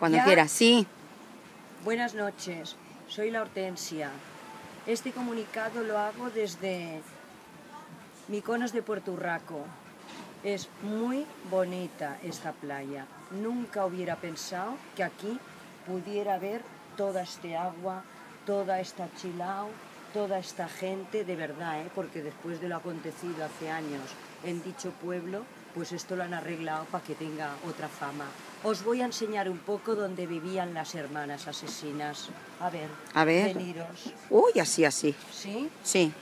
Cuando ¿Ya? quieras, sí. Buenas noches, soy la Hortensia. Este comunicado lo hago desde Miconos de Puerto Urraco. Es muy bonita esta playa. Nunca hubiera pensado que aquí pudiera haber toda este agua, toda esta chilao, toda esta gente, de verdad, ¿eh? porque después de lo acontecido hace años en dicho pueblo, pues esto lo han arreglado para que tenga otra fama. Os voy a enseñar un poco donde vivían las hermanas asesinas. A ver, A ver. veniros. Uy, así, así. ¿Sí? Sí.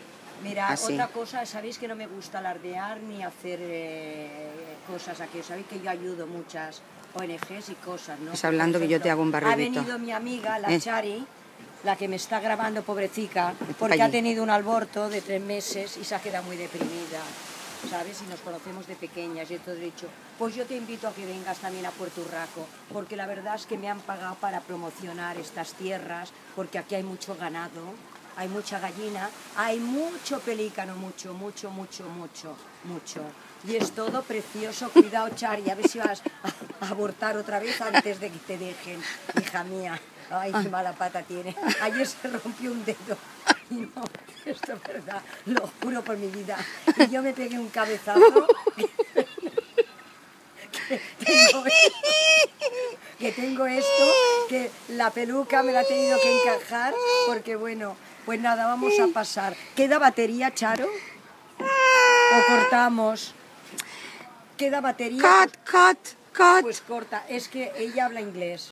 Mira, Así. otra cosa, sabéis que no me gusta alardear ni hacer eh, cosas aquí. Sabéis que yo ayudo muchas ONGs y cosas, ¿no? Estás hablando que yo te hago un Ha barridito. venido mi amiga, la Eh. Chari, la que me está grabando, pobrecita, porque allí. ha tenido un aborto de tres meses y se ha quedado muy deprimida. ¿Sabes? Y nos conocemos de pequeñas y entonces he dicho, pues yo te invito a que vengas también a Puerto Urraco, porque la verdad es que me han pagado para promocionar estas tierras, porque aquí hay mucho ganado, hay mucha gallina, hay mucho pelícano, mucho, mucho, mucho, mucho, mucho. Y es todo precioso. Cuidado, Chari, a ver si vas a, a abortar otra vez antes de que te dejen, hija mía. Ay, qué mala pata tiene. Ayer se rompió un dedo. Y no, esto es verdad, lo juro por mi vida. Y yo me pegué un cabezazo. que tengo que tengo esto, que la peluca me la he tenido que encajar, porque bueno, pues nada, vamos a pasar. ¿Queda batería, Charo? ¿O cortamos? ¿Queda batería? Cut, cut, cut. Pues corta, es que ella habla inglés.